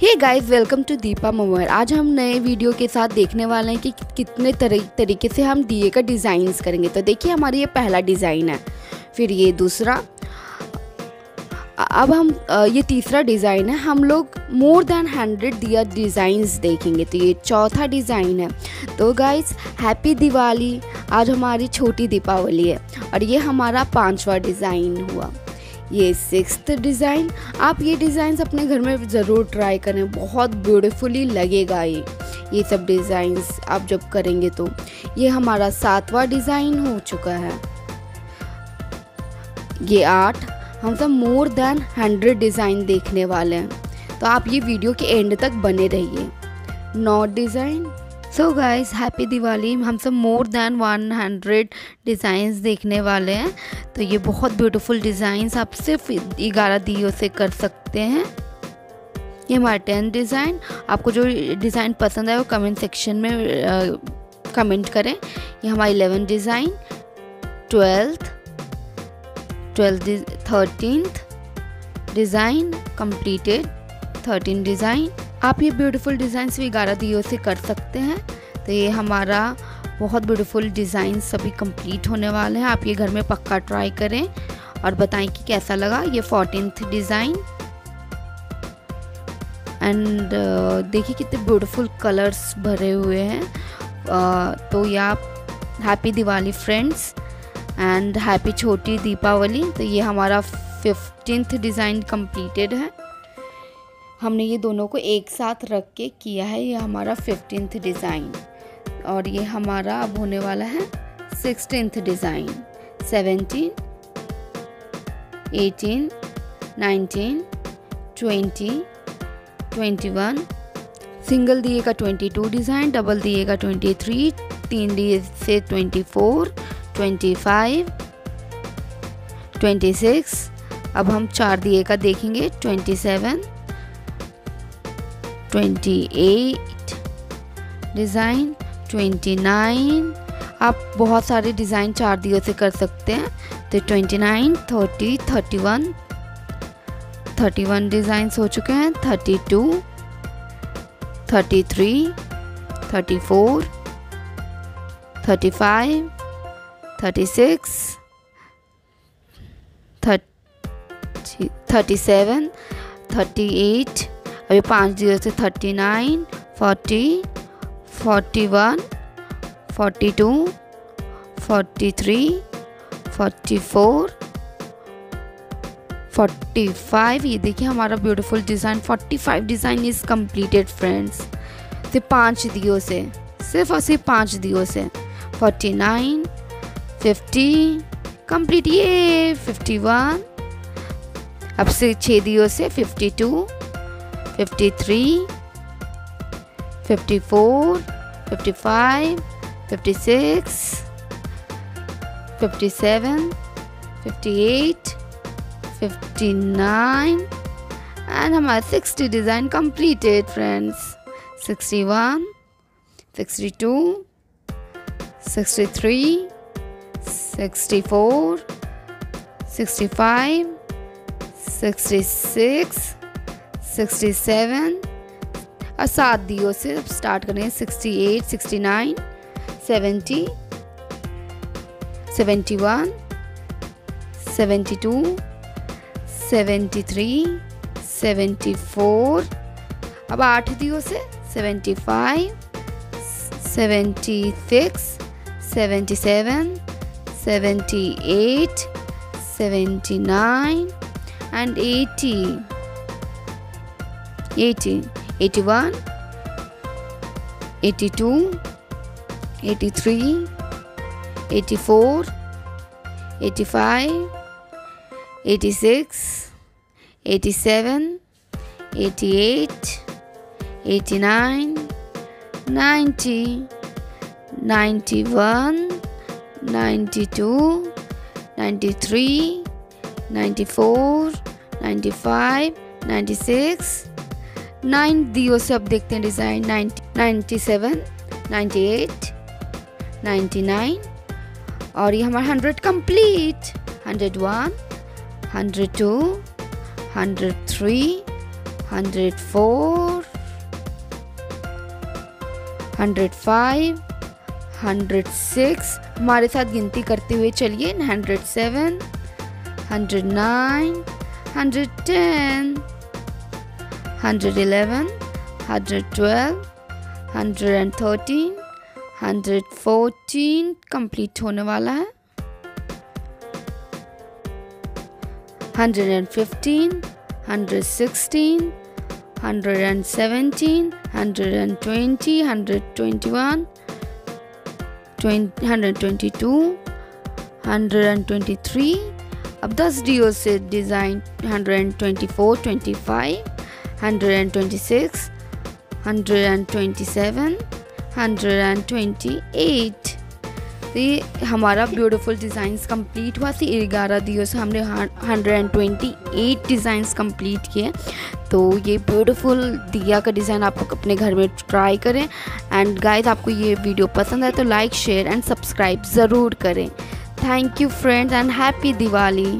Hey guys welcome to Deepa mobile आज हम नए वीडियो के साथ देखने वाले हैं कि कितने तरीके से हम दिए का डिज़ाइंस करेंगे। तो देखिए, हमारा ये पहला डिज़ाइन है। फिर ये दूसरा। अब हम ये तीसरा डिज़ाइन है। हम लोग मोर देन हंड्रेड दिया डिज़ाइंस देखेंगे। तो ये चौथा डिज़ाइन है। तो गाइस हैप्पी दिवाली आज हमारी छोटी दीपावली है। और ये हमारा पांचवा डिज़ाइन हुआ। ये सिक्स डिज़ाइन आप ये डिज़ाइन अपने घर में ज़रूर ट्राई करें। बहुत ब्यूटीफुली लगेगा ये। ये सब डिज़ाइंस आप जब करेंगे तो। ये हमारा सातवां डिज़ाइन हो चुका है। ये आठ। हम सब मोर देन हंड्रेड डिज़ाइन देखने वाले हैं। तो आप ये वीडियो के एंड तक बने रहिए। नौ design so guys happy Diwali हम सब more than one hundred designs देखने वाले हैं। तो ये बहुत ब्यूटीफुल डिज़ाइंस आप सिर्फ़ ग्यारह दियो से कर सकते हैं। ये हमारा टेंथ डिज़ाइन आपको जो डिज़ाइन पसंद है वो कमेंट सेक्शन में कमेंट करें। ये हमारा eleven design twelfth twelfth thirteenth design completed thirteen design आप ये ब्यूटीफुल डिज़ाइन भी ग्यारह दियो से कर सकते हैं। तो ये हमारा बहुत ब्यूटीफुल डिज़ाइन सभी कंप्लीट होने वाले हैं। आप ये घर में पक्का ट्राई करें और बताएँ कि कैसा लगा ये फोर्टीन डिज़ाइन एंड देखिए कितने ब्यूटीफुल कलर्स भरे हुए हैं। Uh, तो ये आप happy Diwali friends and happy छोटी दीपावली। तो ये हमारा फिफ्टींथ डिज़ाइन कंप्लीटेड है। हमने ये दोनों को एक साथ रख के किया है, ये हमारा फिफ्टींथ डिज़ाइन और ये हमारा अब होने वाला है sixteenth design seventeen eighteen nineteen twenty twenty one single दिएगा twenty two design double दिएगा ट्वेंटी थ्री तीन दिए से twenty four twenty five twenty six अब हम चार दिए का देखेंगे ट्वेंटी सेवन 28 डिज़ाइन 29 आप बहुत सारे डिज़ाइन चार दिनों से कर सकते हैं। तो 29 30 31 वन डिज़ाइन हो चुके हैं। 32 33 34 35 36 30, 37 38 अभी पाँच ज़ीरो से thirty nine, forty forty one, forty two, forty three, forty four, forty five. ये देखिए हमारा beautiful design forty five design is completed friends सिर्फ़ पाँच दियो से, सिर्फ़ और सिर्फ़ पाँच दियो से। फोर्टी नाइन, फिफ्टी कंप्लीट ये, फिफ्टी वन। अब से छः दियो से, fifty two. 53 54 55 56 57 58 59 and हमारा 60 design completed friends 61 62 63 64 65 66 sixty seven. और सात दियो से स्टार्ट करें sixty eight, sixty nine, seventy seventy one, seventy two, seventy three, seventy four. अब आठ दियो से seventy five, seventy six, seventy seven, seventy eight, seventy nine, and eighty. 80, 81, 82, 83, 84, 85, 86, 87, 88, 89, 90, 91, 92, 93, 94, 95, 96, nine दियो से अब देखते हैं design ninety seven, ninety eight, ninety nine, और ये हमारा hundred complete. Hundred one, hundred two, hundred three, hundred four, hundred five, hundred six. हमारे साथ गिनती करते हुए चलिए, hundred seven, hundred nine, hundred ten. Hundred eleven hundred twelve hundred and thirteen hundred fourteen complete होने वाला है hundred and fifteen hundred sixteen hundred and seventeen hundred and twenty hundred twenty one hundred twenty two hundred and twenty three अब दस डी से design hundred and twenty four twenty five hundred and twenty six hundred and twenty seven hundred and twenty eight तो ये हमारा beautiful designs complete हुआ थी ग्यारह दिनों से हमने hundred and twenty eight designs complete किए। तो ये ब्यूटीफुल दिया का डिज़ाइन आप अपने घर में ट्राई करें। एंड गाइस आपको ये वीडियो पसंद आए तो लाइक शेयर एंड सब्सक्राइब ज़रूर करें। Thank you friends and happy Diwali